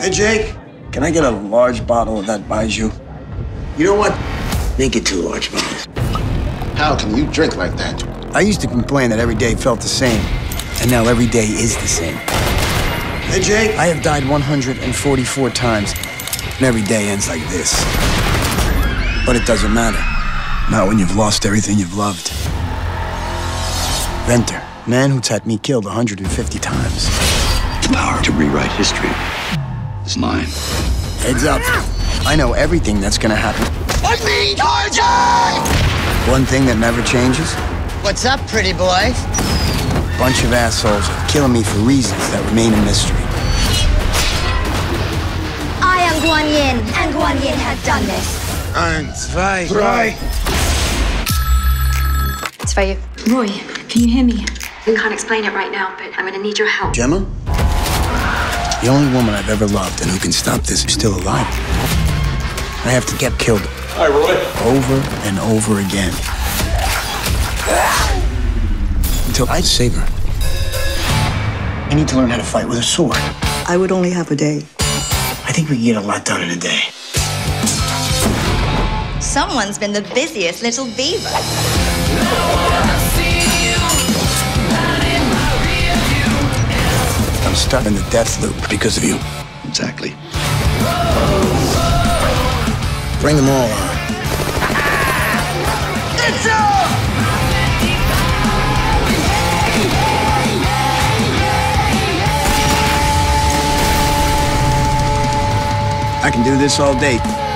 Hey, Jake, can I get a large bottle of that Baijiu? You know what? Make it two large bottles. How can you drink like that? I used to complain that every day felt the same, and now every day is the same. Hey, Jake. I have died 144 times, and every day ends like this. But it doesn't matter. Not when you've lost everything you've loved. Ventor, man who's had me killed 150 times. The power to rewrite history is mine. Heads up. I know everything that's gonna happen. I mean, RJ! One thing that never changes What's up, pretty boy? bunch of assholes are killing me for reasons that remain a mystery. I am Guan Yin, and Guan Yin has done this. Eins, zwei, drei. It's for you. Roy, can you hear me? I can't explain it right now, but I'm gonna need your help. Jemma? The only woman I've ever loved and who can stop this is still alive. I have to get killed Hi, Roy. over and over again. Until I save her. I need to learn how to fight with a sword. I would only have a day. I think we can get a lot done in a day. Someone's been the busiest little beaver. Stuck in the death loop because of you. Exactly. Bring them all on. I can do this all day.